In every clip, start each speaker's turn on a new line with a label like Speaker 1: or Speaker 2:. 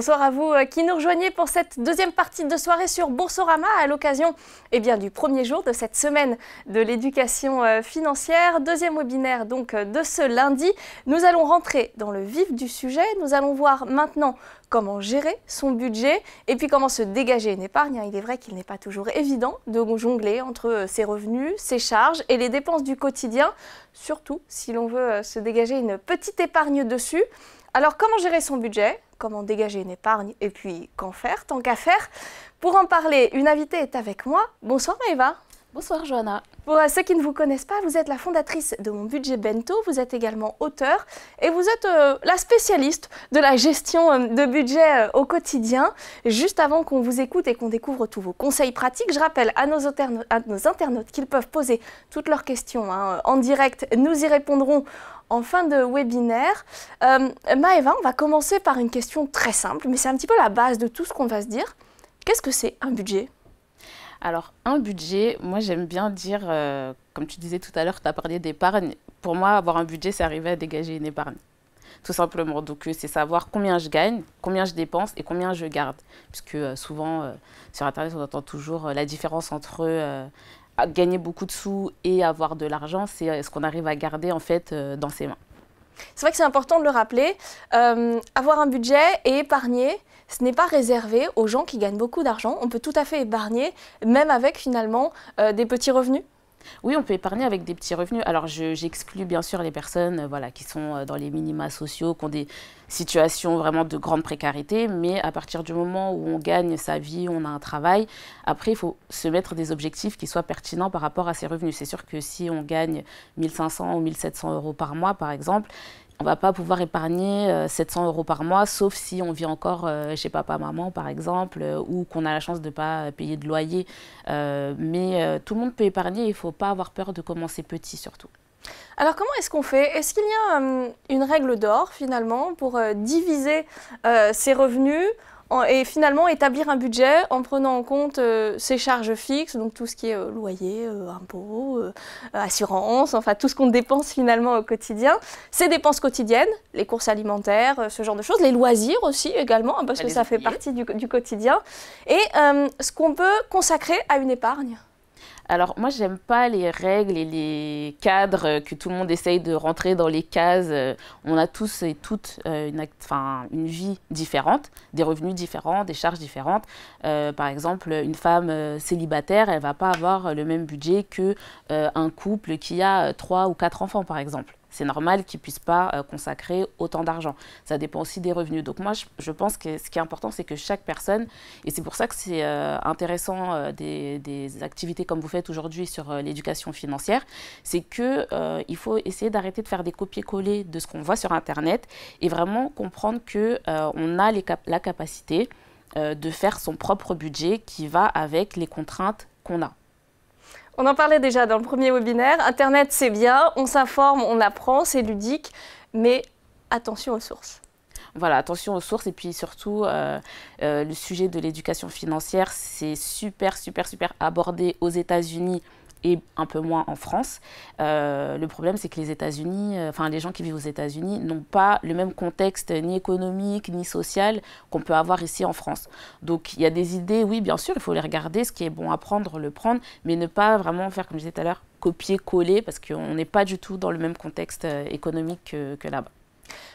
Speaker 1: Bonsoir à vous euh, qui nous rejoignez pour cette deuxième partie de soirée sur Boursorama à l'occasion eh du premier jour de cette semaine de l'éducation euh, financière. Deuxième webinaire donc euh, de ce lundi. Nous allons rentrer dans le vif du sujet. Nous allons voir maintenant comment gérer son budget et puis comment se dégager une épargne. Il est vrai qu'il n'est pas toujours évident de jongler entre ses revenus, ses charges et les dépenses du quotidien, surtout si l'on veut se dégager une petite épargne dessus. Alors comment gérer son budget Comment dégager une épargne Et puis qu'en faire tant qu'à faire? Pour en parler, une invitée est avec moi. Bonsoir Maëva.
Speaker 2: Bonsoir Johanna.
Speaker 1: Pour ceux qui ne vous connaissent pas, vous êtes la fondatrice de Mon Budget Bento, vous êtes également auteur et vous êtes euh, la spécialiste de la gestion euh, de budget euh, au quotidien. Juste avant qu'on vous écoute et qu'on découvre tous vos conseils pratiques, je rappelle à nos, internautes qu'ils peuvent poser toutes leurs questions hein, en direct. Nous y répondrons en fin de webinaire. Maëva, on va commencer par une question très simple, mais c'est un petit peu la base de tout ce qu'on va se dire. Qu'est-ce que c'est un budget?
Speaker 2: Alors, un budget, moi j'aime bien dire, euh, comme tu disais tout à l'heure, tu as parlé d'épargne. Pour moi, avoir un budget, c'est arriver à dégager une épargne. Tout simplement. Donc, euh, c'est savoir combien je gagne, combien je dépense et combien je garde. Puisque euh, souvent, sur Internet, on entend toujours la différence entre gagner beaucoup de sous et avoir de l'argent. C'est ce qu'on arrive à garder en fait dans ses mains.
Speaker 1: C'est vrai que c'est important de le rappeler. avoir un budget et épargner, ce n'est pas réservé aux gens qui gagnent beaucoup d'argent. On peut tout à fait épargner, même avec finalement euh, des petits revenus.
Speaker 2: Oui, on peut épargner avec des petits revenus. Alors, j'exclus bien sûr les personnes euh, voilà, qui sont euh, dans les minima sociaux, qui ont des situations vraiment de grande précarité, mais à partir du moment où on gagne sa vie, on a un travail, après, il faut se mettre des objectifs qui soient pertinents par rapport à ses revenus. C'est sûr que si on gagne 1500 ou 1700 euros par mois, par exemple, on va pas pouvoir épargner 700 euh, euros par mois, sauf si on vit encore euh, chez papa-maman, par exemple, euh, ou qu'on a la chance de ne pas payer de loyer. mais tout le monde peut épargner, il ne faut pas avoir peur de commencer petit surtout.
Speaker 1: Alors comment est-ce qu'on fait? Est-ce qu'il y a une règle d'or finalement pour diviser ses revenus et finalement établir un budget en prenant en compte euh, ses charges fixes, donc tout ce qui est euh, loyer, euh, impôts, assurance, enfin tout ce qu'on dépense finalement au quotidien, ses dépenses quotidiennes, les courses alimentaires, ce genre de choses, les loisirs aussi également, hein, parce que ça fait partie du quotidien, et ce qu'on peut consacrer à une épargne.
Speaker 2: Alors moi, j'aime pas les règles et les cadres que tout le monde essaye de rentrer dans les cases. On a tous et toutes euh, une, vie différente, des revenus différents, des charges différentes. Euh, par exemple, une femme euh, célibataire, elle va pas avoir le même budget que un couple qui a trois ou quatre enfants, par exemple c'est normal qu'ils ne puissent pas euh, consacrer autant d'argent. Ça dépend aussi des revenus. Donc moi, je, pense que ce qui est important, c'est que chaque personne, et c'est pour ça que c'est euh, intéressant euh, des, activités comme vous faites aujourd'hui sur l'éducation financière, c'est qu'il faut essayer d'arrêter de faire des copier-coller de ce qu'on voit sur Internet et vraiment comprendre qu'on a la capacité de faire son propre budget qui va avec les contraintes qu'on a.
Speaker 1: On en parlait déjà dans le premier webinaire. Internet, c'est bien, on s'informe, on apprend, c'est ludique, mais attention aux sources.
Speaker 2: Voilà, attention aux sources et puis surtout, euh, euh, le sujet de l'éducation financière, c'est super, super, super abordé aux États-Unis et un peu moins en France. Euh, le problème, c'est que les États-Unis, euh, enfin les gens qui vivent aux États-Unis, n'ont pas le même contexte ni économique ni social qu'on peut avoir ici en France. Donc il y a des idées, oui, bien sûr, il faut les regarder, ce qui est bon à prendre, le prendre, mais ne pas vraiment faire, comme je disais tout à l'heure, copier-coller, parce qu'on n'est pas du tout dans le même contexte euh, économique que là-bas.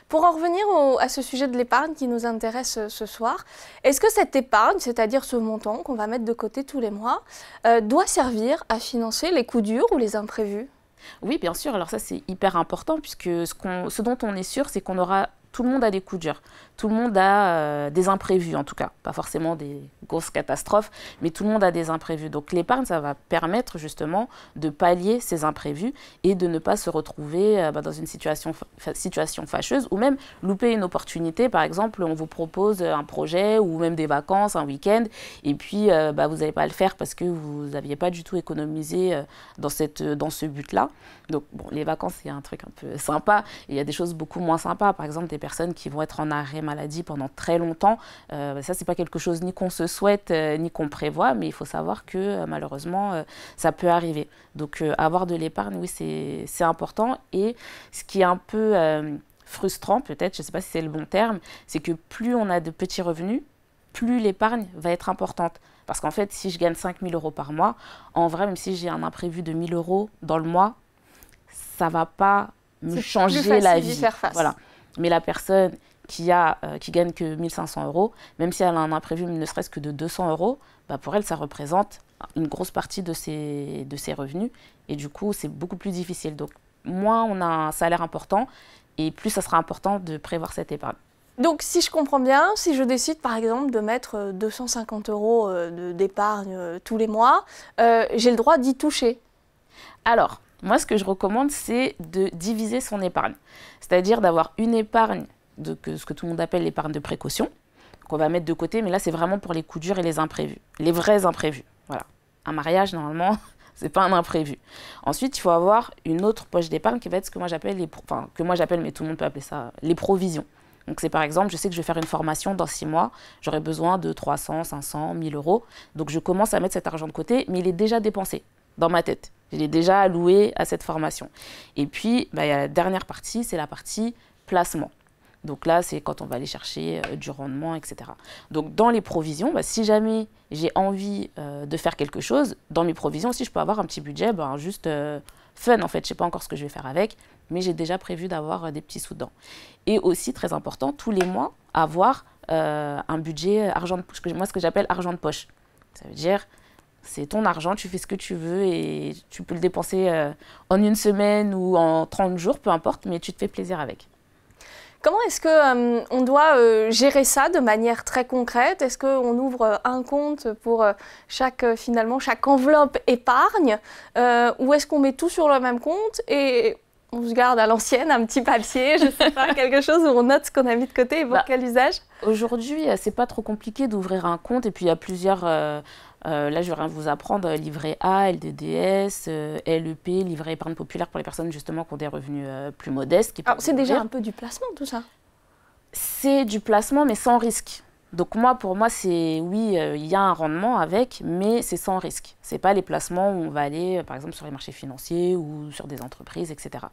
Speaker 1: Pour en revenir à ce sujet de l'épargne qui nous intéresse euh, ce soir, est-ce que cette épargne, c'est-à-dire ce montant qu'on va mettre de côté tous les mois, euh, doit servir à financer les coups durs ou les imprévus?
Speaker 2: Oui, bien sûr. Alors ça, c'est hyper important puisque ce, dont on est sûr, c'est qu'on aura tout le monde a des coups durs. Tout le monde a euh, des imprévus, en tout cas. Pas forcément des grosses catastrophes, mais tout le monde a des imprévus. Donc l'épargne, ça va permettre justement de pallier ces imprévus et de ne pas se retrouver euh, bah, dans une situation, situation fâcheuse ou même louper une opportunité. Par exemple, on vous propose un projet ou même des vacances, un week-end, et puis euh, bah, vous n'allez pas le faire parce que vous n'aviez pas du tout économisé dans, cette, dans ce but-là. Donc bon, les vacances, c'est un truc un peu sympa. il y a des choses beaucoup moins sympas. Par exemple, des personnes qui vont être en arrêt maladie pendant très longtemps. Euh, ça, c'est pas quelque chose ni qu'on se souhaite euh, ni qu'on prévoit, mais il faut savoir que euh, malheureusement, ça peut arriver. Donc, avoir de l'épargne, oui, c'est important. Et ce qui est un peu frustrant, peut-être, je ne sais pas si c'est le bon terme, c'est que plus on a de petits revenus, plus l'épargne va être importante. Parce qu'en fait, si je gagne 5 000 euros par mois, en vrai, même si j'ai un imprévu de 1 000 euros dans le mois, ça ne va pas me changer la vie.
Speaker 1: Faire face.
Speaker 2: Voilà. Mais la personne qui, a, euh, qui gagne que 1500 euros, même si elle a un imprévu ne serait-ce que de 200 euros, bah pour elle, ça représente une grosse partie de ses, de ses revenus. Et du coup, c'est beaucoup plus difficile. Donc, moins on a un salaire important, et plus ça sera important de prévoir cette épargne.
Speaker 1: Donc, si je comprends bien, si je décide par exemple de mettre 250 euh, euros euh, d'épargne tous les mois, j'ai le droit d'y toucher
Speaker 2: Alors, moi, ce que je recommande, c'est de diviser son épargne. C'est-à-dire d'avoir une épargne de ce que tout le monde appelle l'épargne de précaution, qu'on va mettre de côté, mais là, c'est vraiment pour les coups durs et les imprévus, les vrais imprévus. Voilà. Un mariage, normalement, c'est pas un imprévu. Ensuite, il faut avoir une autre poche d'épargne qui va être ce que moi j'appelle les, enfin, que moi j'appelle, mais tout le monde peut appeler ça les provisions. Donc c'est par exemple, je sais que je vais faire une formation dans six mois, j'aurai besoin de 300, 500, 1000 euros. Donc je commence à mettre cet argent de côté, mais il est déjà dépensé dans ma tête. Il est déjà alloué à cette formation. Et puis, bah, y a la dernière partie, c'est la partie placement. Donc là, c'est quand on va aller chercher euh, du rendement, etc. Donc dans les provisions, bah, si jamais j'ai envie euh, de faire quelque chose, dans mes provisions aussi, je peux avoir un petit budget, ben, juste euh, fun en fait. Je ne sais pas encore ce que je vais faire avec, mais j'ai déjà prévu d'avoir des petits sous dedans. Et aussi, très important, tous les mois, avoir un budget argent de poche, moi ce que j'appelle argent de poche. Ça veut dire, c'est ton argent, tu fais ce que tu veux et tu peux le dépenser en une semaine ou en 30 jours, peu importe, mais tu te fais plaisir avec.
Speaker 1: Comment est-ce qu'on euh, doit euh, gérer ça de manière très concrète? Est-ce qu'on ouvre euh, un compte pour chaque, finalement, chaque enveloppe épargne Ou est-ce qu'on met tout sur le même compte et on se garde à l'ancienne un petit papier, je ne sais pas, quelque chose où on note ce qu'on a mis de côté et pour bah, quel usage?
Speaker 2: Aujourd'hui, c'est pas trop compliqué d'ouvrir un compte et puis il y a plusieurs euh, là, je vais vous apprendre euh, livret A, LDDS, euh, LEP, livret épargne populaire pour les personnes justement qui ont des revenus plus modestes.
Speaker 1: c'est déjà un peu du placement tout ça
Speaker 2: C'est du placement mais sans risque. Donc moi, pour moi, c'est oui, il y a un rendement avec, mais c'est sans risque. C'est pas les placements où on va aller, par exemple, sur les marchés financiers ou sur des entreprises, etc.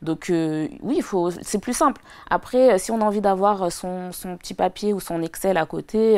Speaker 2: Donc oui, il faut, c'est plus simple. Après, si on a envie d'avoir son, son, petit papier ou son Excel à côté,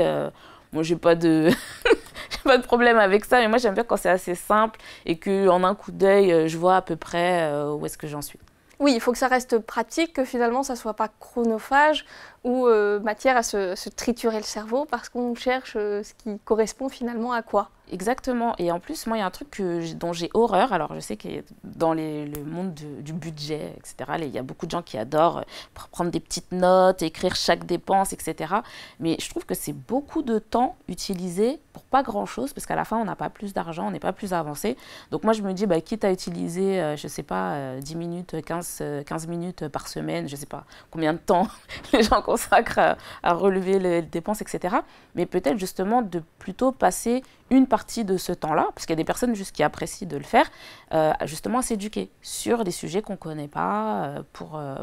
Speaker 2: moi, j'ai pas de pas de problème avec ça, mais moi j'aime bien quand c'est assez simple et qu'en un coup d'œil, euh, je vois à peu près euh, où est-ce que j'en suis.
Speaker 1: Oui, il faut que ça reste pratique, que finalement ça soit pas chronophage ou euh, matière à se, triturer le cerveau parce qu'on cherche ce qui correspond finalement à quoi.
Speaker 2: Exactement. Et en plus, moi, il y a un truc dont j'ai horreur. Alors, je sais que dans le monde du budget, etc., il y a beaucoup de gens qui adorent euh, prendre des petites notes, écrire chaque dépense, etc. Mais je trouve que c'est beaucoup de temps utilisé pour pas grand-chose, parce qu'à la fin, on n'a pas plus d'argent, on n'est pas plus avancé. Donc, moi, je me dis, bah, quitte à utiliser, euh, je sais pas, 10 euh, minutes, 15, 15 minutes par semaine, je sais pas combien de temps les gens consacrent à, relever les dépenses, etc. Mais peut-être justement de plutôt passer une partie de ce temps-là, parce qu'il y a des personnes juste qui apprécient de le faire, euh, justement à s'éduquer sur des sujets qu'on ne connaît pas euh, pour, euh,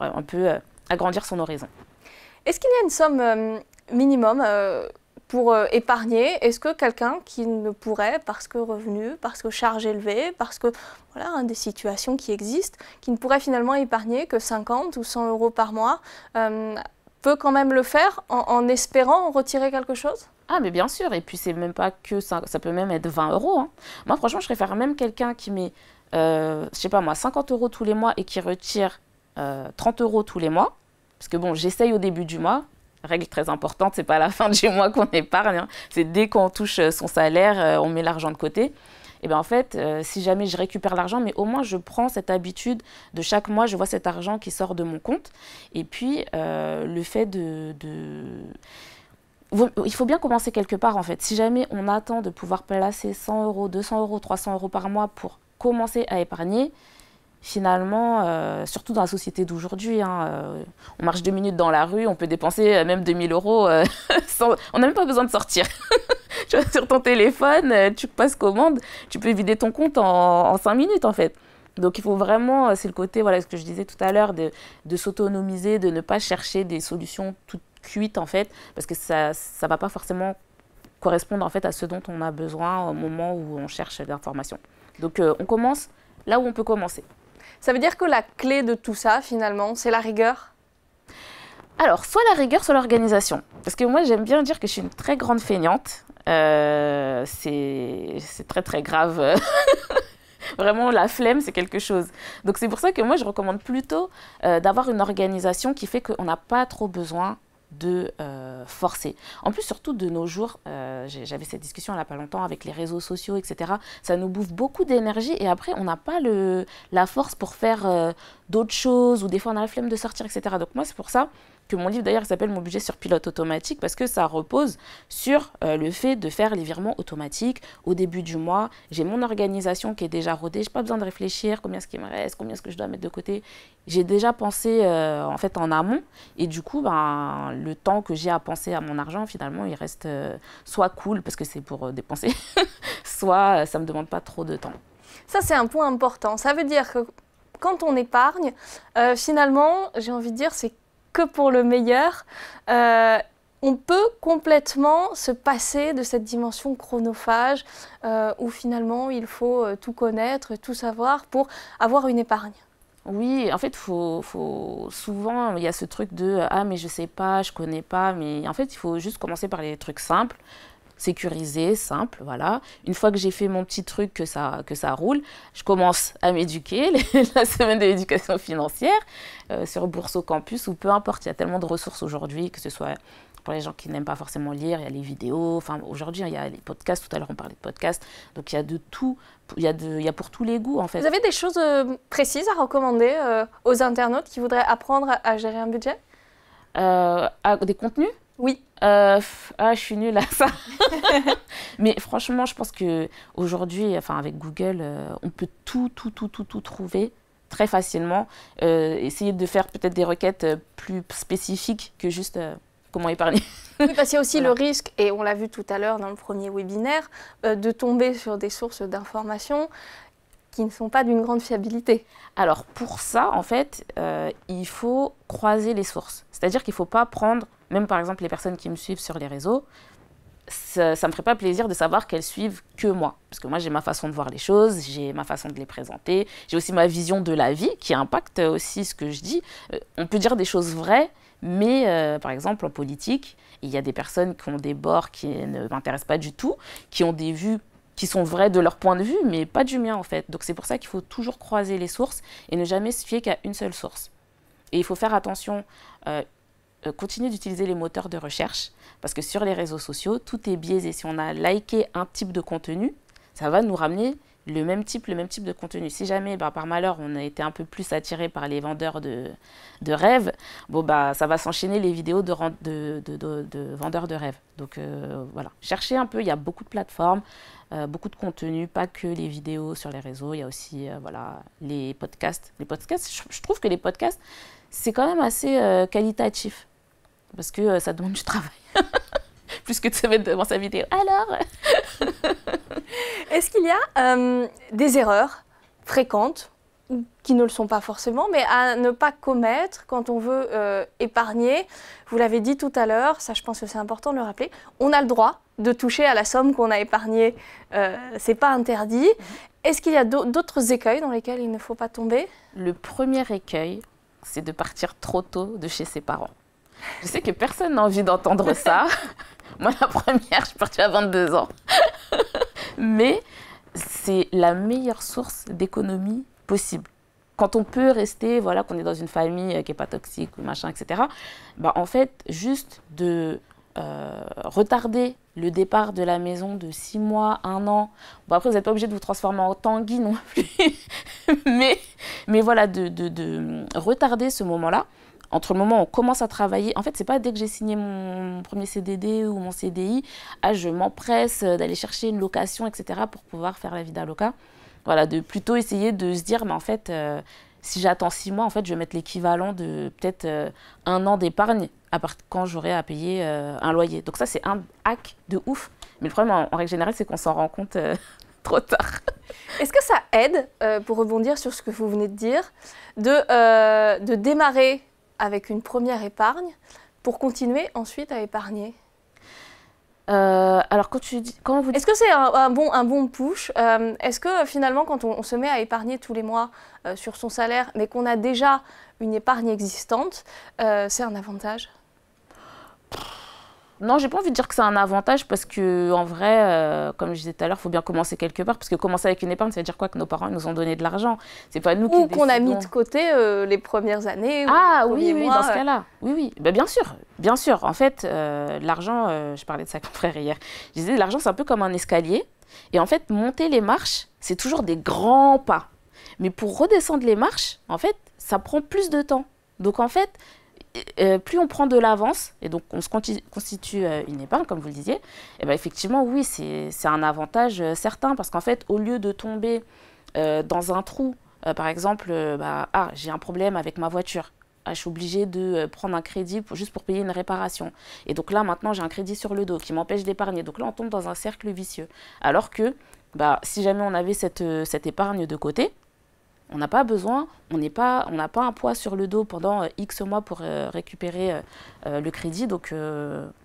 Speaker 2: un peu agrandir son horizon.
Speaker 1: Est-ce qu'il y a une somme minimum pour épargner? Est-ce que quelqu'un qui ne pourrait, parce que revenu, parce que charge élevée, parce que voilà, hein, des situations qui existent, qui ne pourrait finalement épargner que 50 ou 100 euros par mois, peut quand même le faire en, en espérant retirer quelque chose?
Speaker 2: Ah, mais bien sûr. Et puis, c'est même pas que ça. Ça peut même être 20 euros. Hein. Moi, franchement, je préfère même quelqu'un qui met, euh, je sais pas moi, 50 euros tous les mois et qui retire 30 euh, euros tous les mois. Parce que bon, j'essaye au début du mois. Règle très importante, c'est pas à la fin du mois qu'on épargne. Hein. C'est dès qu'on touche son salaire, euh, on met l'argent de côté. Et bien en fait, euh, si jamais je récupère l'argent, mais au moins je prends cette habitude de chaque mois, je vois cet argent qui sort de mon compte. Et puis, le fait de il faut bien commencer quelque part en fait. Si jamais on attend de pouvoir placer 100 euros, 200 euros, 300 euros par mois pour commencer à épargner, finalement, euh, surtout dans la société d'aujourd'hui, hein, euh, on marche deux minutes dans la rue, on peut dépenser euh, même 2000 euros, on n'a même pas besoin de sortir. tu vas sur ton téléphone, tu passes commande, tu peux vider ton compte en, 5 minutes en fait. Donc il faut vraiment, c'est le côté, voilà ce que je disais tout à l'heure, de, s'autonomiser, de ne pas chercher des solutions toutes cuite en fait, parce que ça ne va pas forcément correspondre en fait à ce dont on a besoin au moment où on cherche l'information. Donc on commence là où on peut commencer.
Speaker 1: Ça veut dire que la clé de tout ça, finalement, c'est la rigueur?
Speaker 2: Alors, soit la rigueur, soit l'organisation. Parce que moi, j'aime bien dire que je suis une très grande feignante. Euh, c'est très, très grave. Vraiment, la flemme, c'est quelque chose. Donc, c'est pour ça que moi, je recommande plutôt euh, d'avoir une organisation qui fait qu'on n'a pas trop besoin de euh, forcer. En plus, surtout de nos jours, euh, j'avais cette discussion il n'y a pas longtemps avec les réseaux sociaux, etc. Ça nous bouffe beaucoup d'énergie et après, on n'a pas le, la force pour faire euh, d'autres choses ou des fois on a la flemme de sortir, etc. Donc moi, c'est pour ça que mon livre d'ailleurs s'appelle Mon budget sur pilote automatique parce que ça repose sur euh, le fait de faire les virements automatiques au début du mois. J'ai mon organisation qui est déjà rodée, j'ai pas besoin de réfléchir combien est-ce qu'il me reste, combien est-ce que je dois mettre de côté. J'ai déjà pensé euh, en fait en amont et du coup ben, le temps que j'ai à penser à mon argent finalement il reste euh, soit cool parce que c'est pour dépenser, soit ça me demande pas trop de temps.
Speaker 1: Ça c'est un point important. Ça veut dire que quand on épargne, finalement, j'ai envie de dire, c'est pour le meilleur, euh, on peut complètement se passer de cette dimension chronophage euh, où finalement il faut euh, tout connaître, tout savoir pour avoir une épargne.
Speaker 2: Oui, en fait, faut, faut, souvent, il y a ce truc de Ah, mais je sais pas, je connais pas. Mais en fait, il faut juste commencer par les trucs simples sécurisé, simple, voilà. Une fois que j'ai fait mon petit truc, que ça, que ça roule, je commence à m'éduquer, la semaine de l'éducation financière, euh, sur Bourse Campus, ou peu importe, il y a tellement de ressources aujourd'hui, que ce soit pour les gens qui n'aiment pas forcément lire, il y a les vidéos, enfin aujourd'hui il y a les podcasts, tout à l'heure on parlait de podcasts, donc il y a de tout, il y a, de, il y a pour tous les goûts en fait.
Speaker 1: Vous avez des choses euh, précises à recommander euh, aux internautes qui voudraient apprendre à, gérer un budget?
Speaker 2: Des contenus?
Speaker 1: Oui.
Speaker 2: Euh, ah, je suis nulle à ça. Mais franchement, je pense que aujourd'hui, enfin avec Google, euh, on peut tout, tout, tout, tout, tout trouver très facilement. Euh, essayer de faire peut-être des requêtes plus spécifiques que juste comment épargner.
Speaker 1: oui, parce qu'il y a aussi le risque, et on l'a vu tout à l'heure dans le premier webinaire, de tomber sur des sources d'informations qui ne sont pas d'une grande fiabilité.
Speaker 2: Alors pour ça, en fait, il faut croiser les sources. C'est-à-dire qu'il ne faut pas prendre même par exemple les personnes qui me suivent sur les réseaux, ça ne me ferait pas plaisir de savoir qu'elles suivent que moi. Parce que moi, j'ai ma façon de voir les choses, j'ai ma façon de les présenter, j'ai aussi ma vision de la vie qui impacte aussi ce que je dis. Euh, on peut dire des choses vraies, mais euh, par exemple en politique, il y a des personnes qui ont des bords qui ne m'intéressent pas du tout, qui ont des vues qui sont vraies de leur point de vue, mais pas du mien en fait. Donc c'est pour ça qu'il faut toujours croiser les sources et ne jamais se fier qu'à une seule source. Et il faut faire attention. Euh, euh, continuer d'utiliser les moteurs de recherche parce que sur les réseaux sociaux, tout est biaisé. Si on a liké un type de contenu, ça va nous ramener le même type, le même type de contenu. Si jamais, bah, par malheur, on a été un peu plus attiré par les vendeurs de, rêves, bon, bah, ça va s'enchaîner les vidéos de, de, de, vendeurs de rêves. Donc euh, voilà, cherchez un peu, il y a beaucoup de plateformes, euh, beaucoup de contenu, pas que les vidéos sur les réseaux, il y a aussi voilà, les podcasts. Les podcasts, je, trouve que les podcasts, c'est quand même assez qualitatif parce que euh, ça demande du travail. Plus que de se mettre devant sa vidéo. Alors
Speaker 1: Est-ce qu'il y a euh, des erreurs fréquentes qui ne le sont pas forcément, mais à ne pas commettre quand on veut euh, épargner? Vous l'avez dit tout à l'heure, ça je pense que c'est important de le rappeler, on a le droit de toucher à la somme qu'on a épargnée, euh, c'est pas interdit. Mhm. Est-ce qu'il y a d'autres écueils dans lesquels il ne faut pas tomber?
Speaker 2: Le premier écueil, c'est de partir trop tôt de chez ses parents. Je sais que personne n'a envie d'entendre ça. Moi, la première, je suis partie à 22 ans. Mais c'est la meilleure source d'économie possible. Quand on peut rester, voilà, qu'on est dans une famille euh, qui n'est pas toxique ou machin, etc., bah, en fait, juste de euh, retarder le départ de la maison de 6 mois, 1 an. Bon, après, vous n'êtes pas obligé de vous transformer en Tanguy non plus. mais, mais voilà, de, de, de retarder ce moment-là entre le moment où on commence à travailler, en fait, c'est pas dès que j'ai signé mon premier CDD ou mon CDI, ah, je m'empresse d'aller chercher une location, etc., pour pouvoir faire la vie d'avocat. Voilà, de plutôt essayer de se dire, mais en fait, euh, si j'attends six mois, en fait, je vais mettre l'équivalent de peut-être euh, un an d'épargne à part quand j'aurai à payer euh, un loyer. Donc ça, c'est un hack de ouf. Mais le problème, en, règle générale, c'est qu'on s'en rend compte trop tard.
Speaker 1: Est-ce que ça aide, pour rebondir sur ce que vous venez de dire, de démarrer avec une première épargne pour continuer ensuite à épargner.
Speaker 2: Euh, alors quand tu dis, quand vous
Speaker 1: Est-ce que c'est un, bon, un bon push euh, Est-ce que finalement quand on, se met à épargner tous les mois sur son salaire, mais qu'on a déjà une épargne existante, c'est un avantage?
Speaker 2: Non, j'ai pas envie de dire que c'est un avantage parce que en vrai, euh, comme je disais tout à l'heure, il faut bien commencer quelque part. Parce que commencer avec une épargne, ça veut dire quoi? Que nos parents nous ont donné de l'argent. C'est pas nous qui.
Speaker 1: Ou qu'on a mis de côté euh, les premières années.
Speaker 2: Ah oui, oui, dans ce cas-là. Oui, oui. Ben, bien sûr, bien sûr. En fait, euh, l'argent, je parlais de ça avec mon frère hier. Je disais, l'argent, c'est un peu comme un escalier. Et en fait, monter les marches, c'est toujours des grands pas. Mais pour redescendre les marches, en fait, ça prend plus de temps. Donc en fait, euh, plus on prend de l'avance, et donc on se constitue euh, une épargne, comme vous le disiez, eh ben effectivement, oui, c'est un avantage euh, certain, parce qu'en fait, au lieu de tomber dans un trou, par exemple, bah, ah, j'ai un problème avec ma voiture, ah, je suis obligée de prendre un crédit juste pour payer une réparation. Et donc là, maintenant, j'ai un crédit sur le dos qui m'empêche d'épargner. Donc là, on tombe dans un cercle vicieux. Alors que bah, si jamais on avait cette épargne de côté, on n'a pas besoin, on n'a pas, pas un poids sur le dos pendant euh, X mois pour euh, récupérer euh, le crédit. Donc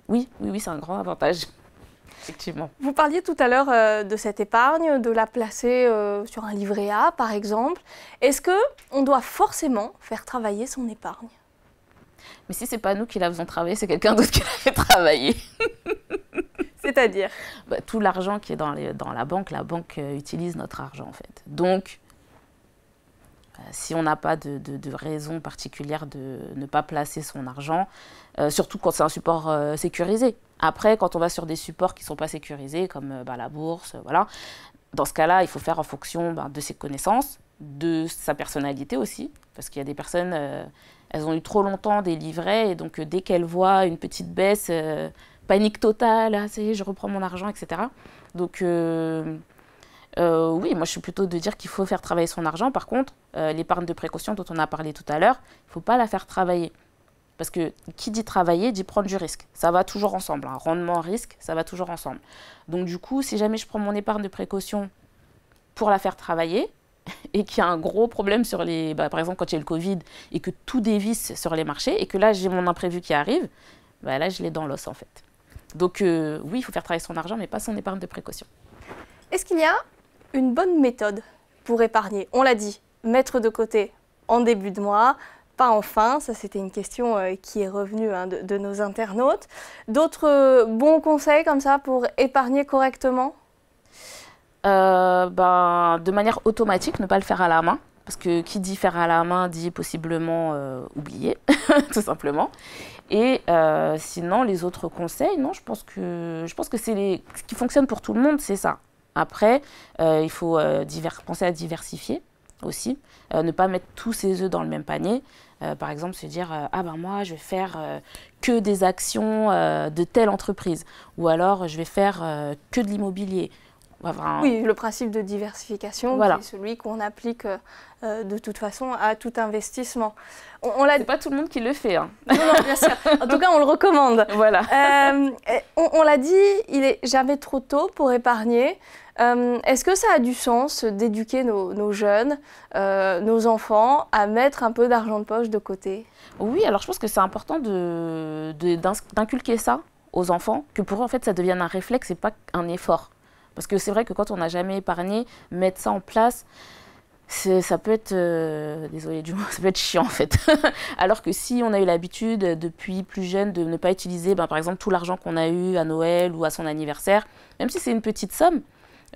Speaker 2: oui, oui, oui, c'est un grand avantage. Effectivement.
Speaker 1: Vous parliez tout à l'heure de cette épargne, de la placer sur un livret A, par exemple. Est-ce que on doit forcément faire travailler son épargne?
Speaker 2: Mais si c'est pas nous qui la faisons travailler, c'est quelqu'un d'autre qui la fait travailler.
Speaker 1: C'est-à-dire?
Speaker 2: Bah, Tout l'argent qui est dans, dans, la banque, la banque utilise notre argent en fait. Donc si on n'a pas de, raison particulière de ne pas placer son argent, euh, surtout quand c'est un support euh, sécurisé. Après, quand on va sur des supports qui ne sont pas sécurisés, comme bah, la bourse, voilà, dans ce cas-là, il faut faire en fonction bah, de ses connaissances, de sa personnalité aussi, parce qu'il y a des personnes, elles ont eu trop longtemps des livrets, et donc dès qu'elles voient une petite baisse, panique totale, ah, ça je reprends mon argent, etc. Donc euh, oui, moi je suis plutôt de dire qu'il faut faire travailler son argent. Par contre, euh, l'épargne de précaution dont on a parlé tout à l'heure, il ne faut pas la faire travailler. Parce que qui dit travailler dit prendre du risque. Ça va toujours ensemble. Un rendement, risque, ça va toujours ensemble. Donc du coup, si jamais je prends mon épargne de précaution pour la faire travailler, et qu'il y a un gros problème sur les... Bah, par exemple, quand il y a le Covid et que tout dévisse sur les marchés, et que là j'ai mon imprévu qui arrive, bah, là je l'ai dans l'os en fait. Donc euh, oui, il faut faire travailler son argent, mais pas son épargne de précaution.
Speaker 1: Est-ce qu'il y a une bonne méthode pour épargner On l'a dit, mettre de côté en début de mois, pas en fin, ça c'était une question euh, qui est revenue hein, de, nos internautes. D'autres euh, bons conseils comme ça pour épargner correctement?
Speaker 2: Euh, ben, De manière automatique, ne pas le faire à la main. Parce que qui dit faire à la main dit possiblement oublier, tout simplement. Et sinon, les autres conseils, non, je pense que, c'est ce qui fonctionne pour tout le monde, c'est ça. Après, euh, il faut euh, penser à diversifier aussi, euh, ne pas mettre tous ses œufs dans le même panier. par exemple, se dire ah ben moi je vais faire que des actions de telle entreprise, ou alors je vais faire que de l'immobilier.
Speaker 1: oui, le principe de diversification, voilà. qui celui qu'on applique de toute façon à tout investissement.
Speaker 2: On, on C'est pas tout le monde qui le fait. Hein.
Speaker 1: Non, non, bien sûr. En tout cas, on le recommande.
Speaker 2: Voilà.
Speaker 1: on, on l'a dit, il est jamais trop tôt pour épargner. Euh, est-ce que ça a du sens d'éduquer nos, jeunes, euh, nos enfants, à mettre un peu d'argent de poche de côté?
Speaker 2: Oui, alors je pense que c'est important d'inculquer ça aux enfants, que pour eux, en fait, ça devienne un réflexe et pas un effort. Parce que c'est vrai que quand on n'a jamais épargné, mettre ça en place, ça peut être, euh, désolé du mot, ça peut être chiant en fait. Alors que si on a eu l'habitude depuis plus jeune de ne pas utiliser, ben, par exemple, tout l'argent qu'on a eu à Noël ou à son anniversaire, même si c'est une petite somme,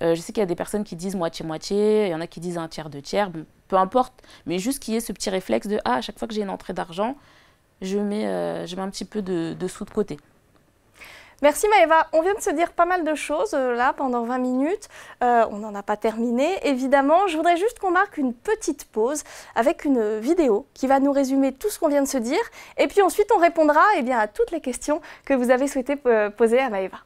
Speaker 2: euh, je sais qu'il y a des personnes qui disent moitié-moitié, il y en a qui disent un tiers, deux tiers, peu importe, mais juste qu'il y ait ce petit réflexe de ah, à chaque fois que j'ai une entrée d'argent, je, mets, euh, je mets un petit peu de, sous de côté.
Speaker 1: Merci Maëva. On vient de se dire pas mal de choses euh, là pendant 20 minutes. on n'en a pas terminé. Évidemment, je voudrais juste qu'on marque une petite pause avec une vidéo qui va nous résumer tout ce qu'on vient de se dire. Et puis ensuite, on répondra eh bien, à toutes les questions que vous avez souhaité poser à Maëva.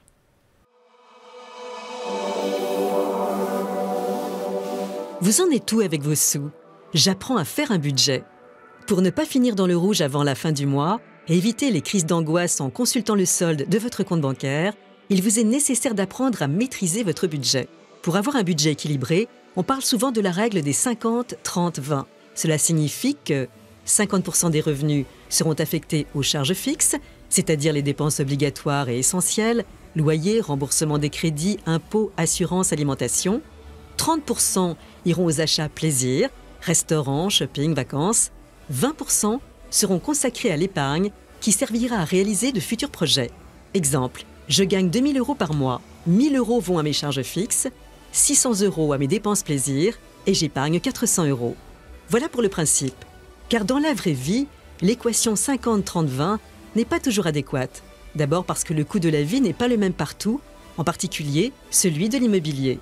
Speaker 3: Vous en êtes où avec vos sous? J'apprends à faire un budget. Pour ne pas finir dans le rouge avant la fin du mois et éviter les crises d'angoisse en consultant le solde de votre compte bancaire, il vous est nécessaire d'apprendre à maîtriser votre budget. Pour avoir un budget équilibré, on parle souvent de la règle des 50-30-20. Cela signifie que 50% des revenus seront affectés aux charges fixes, c'est-à-dire les dépenses obligatoires et essentielles, loyer, remboursement des crédits, impôts, assurance, alimentation. 30% iront aux achats plaisir, restaurants, shopping, vacances. 20% seront consacrés à l'épargne qui servira à réaliser de futurs projets. Exemple, je gagne 2000 euros par mois, 1000 euros vont à mes charges fixes, 600 euros à mes dépenses plaisir et j'épargne 400 euros. Voilà pour le principe. Car dans la vraie vie, l'équation 50-30-20 n'est pas toujours adéquate. D'abord parce que le coût de la vie n'est pas le même partout, en particulier celui de l'immobilier.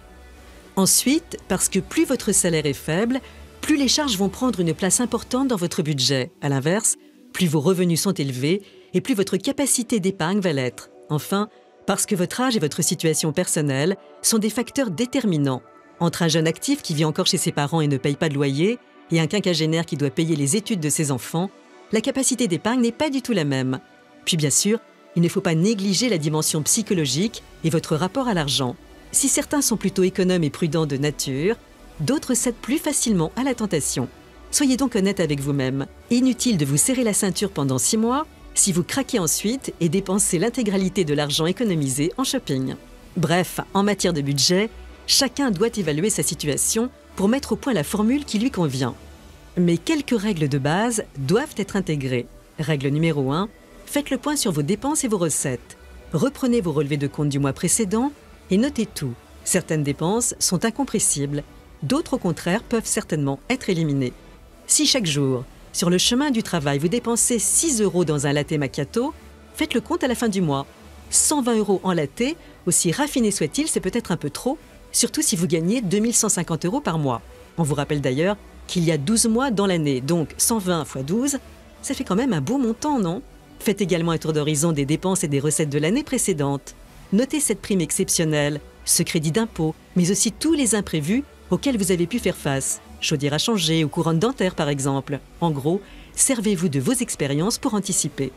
Speaker 3: Ensuite, parce que plus votre salaire est faible, plus les charges vont prendre une place importante dans votre budget. À l'inverse, plus vos revenus sont élevés et plus votre capacité d'épargne va l'être. Enfin, parce que votre âge et votre situation personnelle sont des facteurs déterminants. Entre un jeune actif qui vit encore chez ses parents et ne paye pas de loyer, et un quinquagénaire qui doit payer les études de ses enfants, la capacité d'épargne n'est pas du tout la même. Puis bien sûr, il ne faut pas négliger la dimension psychologique et votre rapport à l'argent. Si certains sont plutôt économes et prudents de nature, d'autres cèdent plus facilement à la tentation. Soyez donc honnête avec vous-même. Inutile de vous serrer la ceinture pendant six mois si vous craquez ensuite et dépensez l'intégralité de l'argent économisé en shopping. Bref, en matière de budget, chacun doit évaluer sa situation pour mettre au point la formule qui lui convient. Mais quelques règles de base doivent être intégrées. Règle numéro 1, faites le point sur vos dépenses et vos recettes. Reprenez vos relevés de compte du mois précédent et notez tout. Certaines dépenses sont incompressibles, d'autres au contraire peuvent certainement être éliminées. Si chaque jour, sur le chemin du travail, vous dépensez 6 euros dans un latte macchiato, faites le compte à la fin du mois. 120 euros en latte, aussi raffiné soit-il, c'est peut-être un peu trop, surtout si vous gagnez 2150 euros par mois. On vous rappelle d'ailleurs qu'il y a 12 mois dans l'année, donc 120 x 12, ça fait quand même un beau montant, non? Faites également un tour d'horizon des dépenses et des recettes de l'année précédente. Notez cette prime exceptionnelle, ce crédit d'impôt, mais aussi tous les imprévus auxquels vous avez pu faire face. Chaudière à changer ou couronne dentaire par exemple. En gros, servez-vous de vos expériences pour anticiper.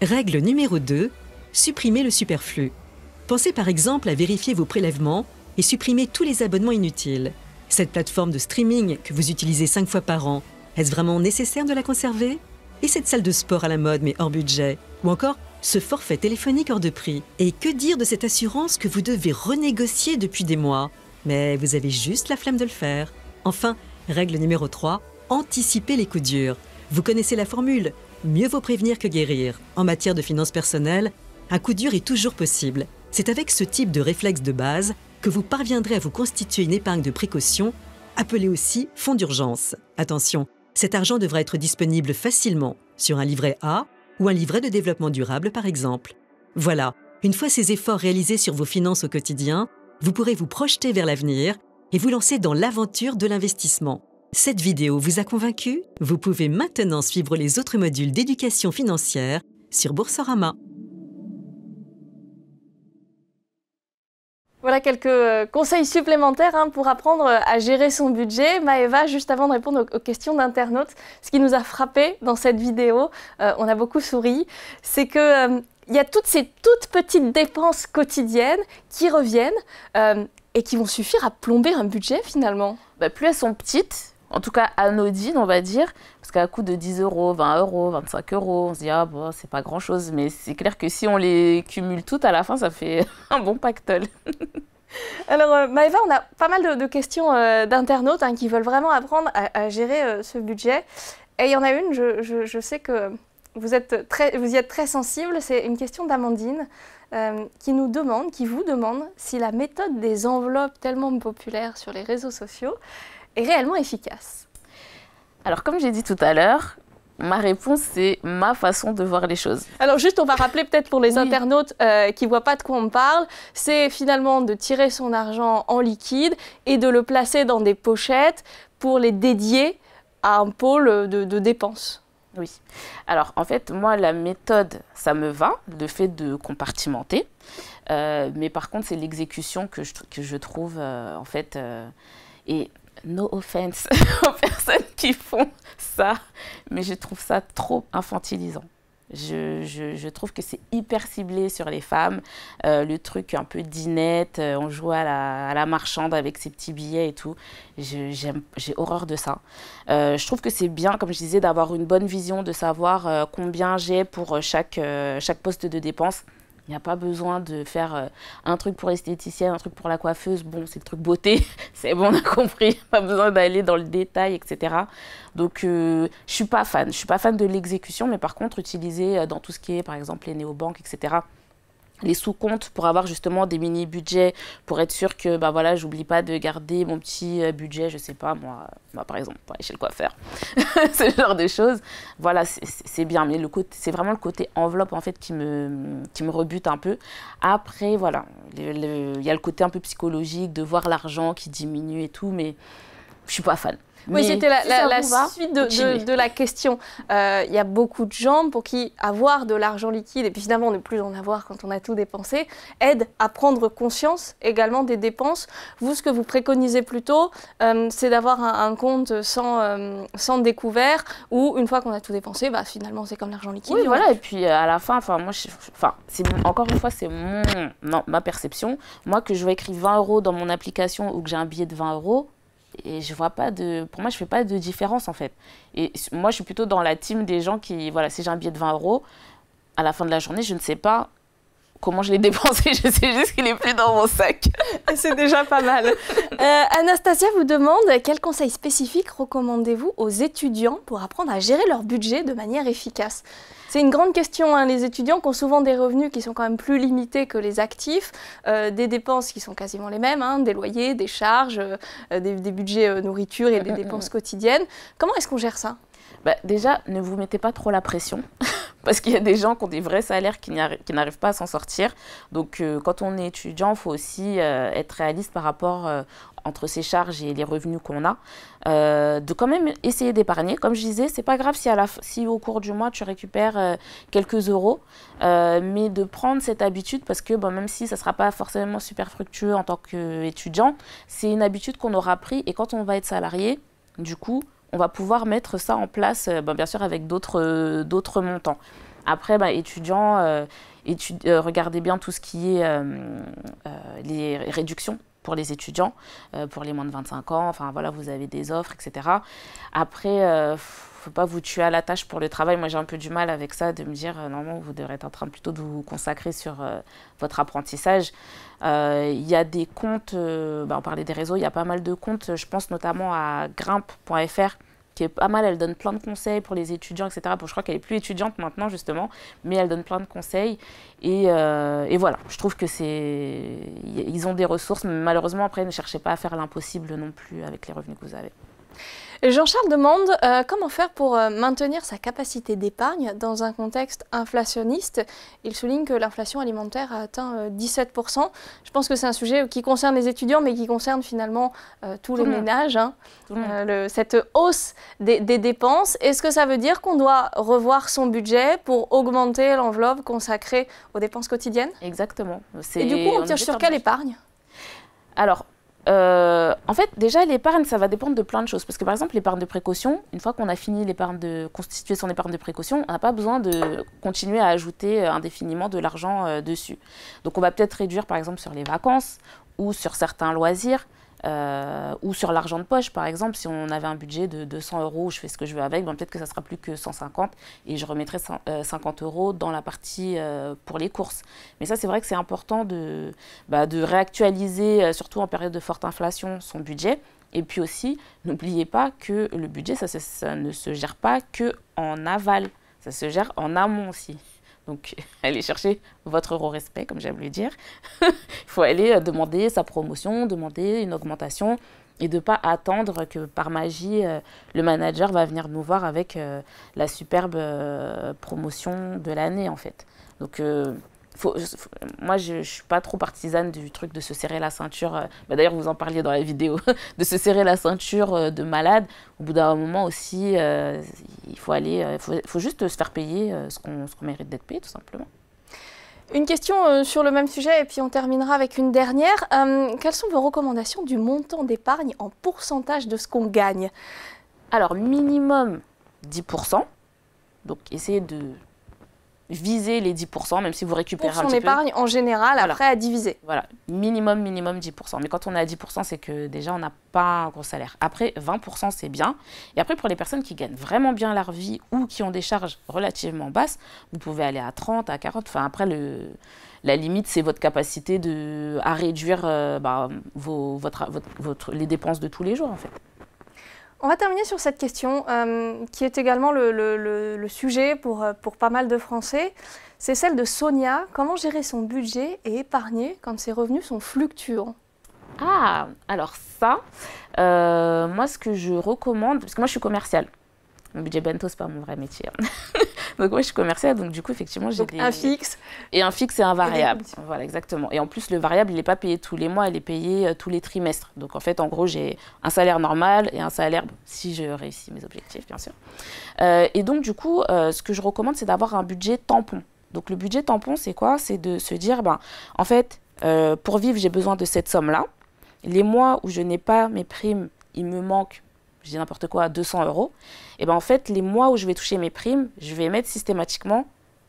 Speaker 3: Règle numéro 2. Supprimez le superflu. Pensez par exemple à vérifier vos prélèvements et supprimer tous les abonnements inutiles. Cette plateforme de streaming que vous utilisez 5 fois par an, est-ce vraiment nécessaire de la conserver? Et cette salle de sport à la mode mais hors budget? Ou encore ce forfait téléphonique hors de prix Et que dire de cette assurance que vous devez renégocier depuis des mois? Mais vous avez juste la flemme de le faire. Enfin, règle numéro 3, anticipez les coups durs. Vous connaissez la formule, mieux vaut prévenir que guérir. En matière de finances personnelles, un coup dur est toujours possible. C'est avec ce type de réflexe de base que vous parviendrez à vous constituer une épargne de précaution, appelée aussi fonds d'urgence. Attention, cet argent devra être disponible facilement sur un livret A ou un livret de développement durable par exemple. Voilà, une fois ces efforts réalisés sur vos finances au quotidien, vous pourrez vous projeter vers l'avenir et vous lancer dans l'aventure de l'investissement. Cette vidéo vous a convaincu? Vous pouvez maintenant suivre les autres modules d'éducation financière sur Boursorama.
Speaker 1: Voilà quelques euh, conseils supplémentaires hein, pour apprendre à gérer son budget. Maëva, juste avant de répondre aux, questions d'internautes, ce qui nous a frappé dans cette vidéo, euh, on a beaucoup souri, c'est que euh, il y a toutes ces toutes petites dépenses quotidiennes qui reviennent et qui vont suffire à plomber un budget finalement.
Speaker 2: Bah, plus elles sont petites, en tout cas anodines, on va dire, parce qu'à coût de 10 euros, 20 euros, 25 euros, on se dit, ah bon, c'est pas grand chose, mais c'est clair que si on les cumule toutes à la fin, ça fait un bon pactole.
Speaker 1: Alors, euh, Maëva, on a pas mal de, questions euh, d'internautes hein, qui veulent vraiment apprendre à, gérer euh, ce budget. Et il y en a une, je, sais que vous, êtes très, vous y êtes très sensible, c'est une question d'Amandine qui nous demande, qui vous demande si la méthode des enveloppes tellement populaire sur les réseaux sociaux est réellement efficace.
Speaker 2: Alors, comme j'ai dit tout à l'heure, Ma réponse, c'est ma façon de voir les choses.
Speaker 1: Alors juste, on va rappeler peut-être pour les internautes euh, qui ne voient pas de quoi on parle, c'est finalement de tirer son argent en liquide et de le placer dans des pochettes pour les dédier à un pôle de, dépenses.
Speaker 2: Oui. Alors en fait, moi, la méthode, ça me va, le fait de compartimenter. Euh, mais par contre, c'est l'exécution que je, que je trouve, euh, en fait, et no offense aux personnes qui font ça, mais je trouve ça trop infantilisant. Je, je, trouve que c'est hyper ciblé sur les femmes. Euh, le truc un peu dinette, euh, on joue à la, à la, marchande avec ses petits billets et tout. J'ai horreur de ça. Euh, je trouve que c'est bien, comme je disais, d'avoir une bonne vision, de savoir combien j'ai pour chaque, chaque poste de dépense Il n'y a pas besoin de faire euh, un truc pour l'esthéticienne, un truc pour la coiffeuse. Bon, c'est le truc beauté, c'est bon, on a compris. Pas besoin d'aller dans le détail, etc. Donc, euh, je suis pas fan. Je suis pas fan de l'exécution, mais par contre, utiliser euh, dans tout ce qui est, par exemple, les néobanques, etc les sous-comptes pour avoir justement des mini-budgets, pour être sûr que bah voilà, j'oublie pas de garder mon petit euh, budget, je sais pas, moi, moi par exemple, pour aller chez le coiffeur, ce genre de choses. Voilà, c'est bien, mais c'est vraiment le côté enveloppe en fait qui me, qui me rebute un peu. Après, voilà, il y a le côté un peu psychologique de voir l'argent qui diminue et tout, mais je suis pas fan.
Speaker 1: Oui, c'était la, suite de, la question. Euh, il y a beaucoup de gens pour qui avoir de l'argent liquide, et puis finalement ne plus en avoir quand on a tout dépensé, aide à prendre conscience également des dépenses. Vous, ce que vous préconisez plutôt, euh, c'est d'avoir un, compte sans, euh, sans découvert, où une fois qu'on a tout dépensé, bah, finalement c'est comme l'argent liquide.
Speaker 2: Oui, voilà, et puis à la fin, enfin, moi, enfin, encore une fois, c'est mon, ma perception. Moi, que je vais écrire 20 euros dans mon application ou que j'ai un billet de 20 euros, et je vois pas de pour moi je fais pas de différence en fait. Et moi je suis plutôt dans la team des gens qui voilà si j'ai un billet de 20 euros à la fin de la journée je ne sais pas comment je l'ai dépensé je sais juste qu'il est plus dans mon sac
Speaker 1: c'est déjà pas mal euh, Anastasia vous demande quels conseils spécifiques recommandez-vous aux étudiants pour apprendre à gérer leur budget de manière efficace? C'est une grande question. Hein. Les étudiants qui ont souvent des revenus qui sont quand même plus limités que les actifs, euh, des dépenses qui sont quasiment les mêmes, hein, des loyers, des charges, euh, des, budgets euh, nourriture et des dépenses quotidiennes. Comment est-ce qu'on gère ça?
Speaker 2: Bah, Déjà, ne vous mettez pas trop la pression. Parce qu'il y a des gens qui ont des vrais salaires qui n'arrivent pas à s'en sortir. Donc, quand on est étudiant, il faut aussi être réaliste par rapport entre ses charges et les revenus qu'on a, euh, de quand même essayer d'épargner. Comme je disais, c'est pas grave si, au cours du mois tu récupères euh, quelques euros, euh, mais de prendre cette habitude parce que même si ça sera pas forcément super fructueux en tant qu'étudiant, c'est une habitude qu'on aura pris et quand on va être salarié, du coup, on va pouvoir mettre ça en place, bien sûr avec d'autres montants. Après, bah, étudiants, regardez bien tout ce qui est les réductions pour les étudiants, euh, pour les moins de 25 ans. Enfin voilà, vous avez des offres, etc. Après, euh, faut pas vous tuer à la tâche pour le travail. Moi, j'ai un peu du mal avec ça, de me dire euh, normalement vous devrez être en train plutôt de vous consacrer sur euh, votre apprentissage. Il y a des comptes, bah, on parlait des réseaux, il y a pas mal de comptes. Je pense notamment à grimpe.fr qui est pas mal. Elle donne plein de conseils pour les étudiants, etc. Bon, je crois qu'elle est plus étudiante maintenant, justement, mais elle donne plein de conseils. Et, euh, et voilà, je trouve que c'est. Ils ont des ressources, mais malheureusement, après, ne cherchez pas à faire l'impossible non plus avec les revenus que vous avez.
Speaker 1: Jean-Charles demande euh, comment faire pour euh, maintenir sa capacité d'épargne dans un contexte inflationniste? Il souligne que l'inflation alimentaire a atteint 17%. Euh, Je pense que c'est un sujet qui concerne les étudiants, mais qui concerne finalement tous les ménages. Hein. cette hausse des, des dépenses, est-ce que ça veut dire qu'on doit revoir son budget pour augmenter l'enveloppe consacrée aux dépenses quotidiennes?
Speaker 2: Exactement.
Speaker 1: Et du coup, on tire sur quelle épargne?
Speaker 2: Alors, euh, en fait, déjà, l'épargne, ça va dépendre de plein de choses. Parce que par exemple, l'épargne de précaution, une fois qu'on a fini de constituer son épargne de précaution, on n'a pas besoin de continuer à ajouter euh, indéfiniment de l'argent euh, dessus. Donc, on va peut-être réduire, par exemple, sur les vacances ou sur certains loisirs. Euh, ou sur l'argent de poche, par exemple, si on avait un budget de 200 euros, je fais ce que je veux avec, ben peut-être que ça sera plus que 150 et je remettrai 50 euh, euros dans la partie euh, pour les courses. Mais ça, c'est vrai que c'est important de, bah, de réactualiser, surtout en période de forte inflation, son budget. Et puis aussi, n'oubliez pas que le budget, ça, ça ne se gère pas que en aval, ça se gère en amont aussi. Donc, allez chercher votre respect, comme j'aime le dire. Il faut aller euh, demander sa promotion, demander une augmentation et de ne pas attendre que par magie, euh, le manager va venir nous voir avec euh, la superbe promotion de l'année, en fait. Donc, moi, je ne suis pas trop partisane du truc de se serrer la ceinture. Euh, bah, d'ailleurs, vous en parliez dans la vidéo, de se serrer la ceinture euh, de malade. Au bout d'un moment aussi, euh, il faut aller, il faut, juste se faire payer ce qu'on mérite d'être payé, tout simplement.
Speaker 1: Une question sur le même sujet, et puis on terminera avec une dernière. quelles sont vos recommandations du montant d'épargne en pourcentage de ce qu'on gagne?
Speaker 2: Alors, minimum 10%. Donc, essayez de viser les 10%, même si vous récupérez
Speaker 1: un petit épargne en général, après à diviser.
Speaker 2: Voilà, minimum, minimum 10%. Mais quand on est à 10%, c'est que déjà, on n'a pas un gros salaire. Après, 20%, c'est bien. Et après, pour les personnes qui gagnent vraiment bien leur vie ou qui ont des charges relativement basses, vous pouvez aller à 30, à 40. Enfin, après, le La limite, c'est votre capacité de, à réduire bah, vos, votre, votre, les dépenses de tous les jours, en fait.
Speaker 1: On va terminer sur cette question qui est également le, sujet pour, pour pas mal de Français. C'est celle de Sonia. Comment gérer son budget et épargner quand ses revenus sont fluctuants?
Speaker 2: Ah, alors ça, euh, moi ce que je recommande, parce que moi je suis commerciale. Mon budget bento, c'est pas mon vrai métier. Hein. donc moi je suis commerciale, donc du coup effectivement j'ai
Speaker 1: des... un fixe.
Speaker 2: Et un fixe et un variable. voilà exactement. Et en plus le variable il n'est pas payé tous les mois, il est payé euh, tous les trimestres. Donc en fait en gros j'ai un salaire normal et un salaire si je réussis mes objectifs bien sûr. Euh, et donc du coup ce que je recommande c'est d'avoir un budget tampon. Donc le budget tampon c'est quoi? C'est de se dire ben en fait pour vivre j'ai besoin de cette somme là les mois où je n'ai pas mes primes, il me manque, je dis n'importe quoi, 200 euros, et eh bien en fait, les mois où je vais toucher mes primes, je vais mettre systématiquement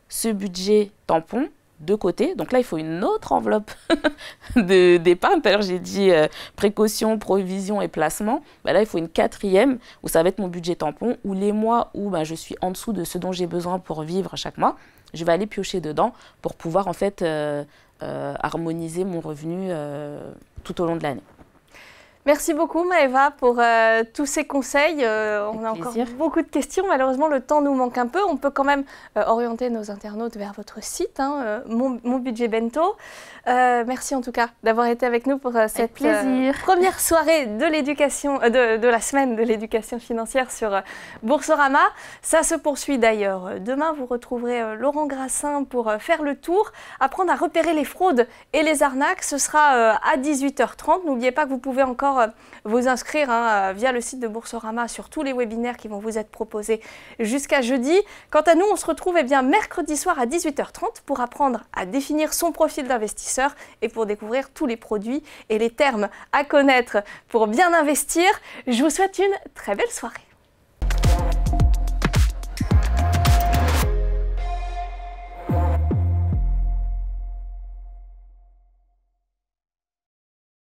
Speaker 2: ce budget tampon de côté. Donc là, il faut une autre enveloppe d'épargne. Tout à l'heure, j'ai dit euh, précaution, provision et placement. Ben là, il faut une quatrième où ça va être mon budget tampon, où les mois où ben, je suis en dessous de ce dont j'ai besoin pour vivre chaque mois, je vais aller piocher dedans pour pouvoir en fait euh, euh, harmoniser mon revenu tout au long de l'année.
Speaker 1: Merci beaucoup Maëva pour euh, tous ces conseils. Euh, on a encore beaucoup de questions. Malheureusement, le temps nous manque un peu. On peut quand même euh, orienter nos internautes vers votre site, hein, mon, mon, budget bento. merci en tout cas d'avoir été avec nous pour cette première soirée de l'éducation, de, de, la semaine de l'éducation financière sur Boursorama. Ça se poursuit d'ailleurs. Demain, vous retrouverez Laurent Grassin pour faire le tour, apprendre à repérer les fraudes et les arnaques. Ce sera à 18h30. N'oubliez pas que vous pouvez encore euh, vous inscrire hein, euh, via le site de Boursorama sur tous les webinaires qui vont vous être proposés jusqu'à jeudi. Quant à nous, on se retrouve eh mercredi soir à 18h30 pour apprendre à définir son profil d'investisseur et pour découvrir tous les produits et les termes à connaître pour bien investir. Je vous souhaite une très belle soirée.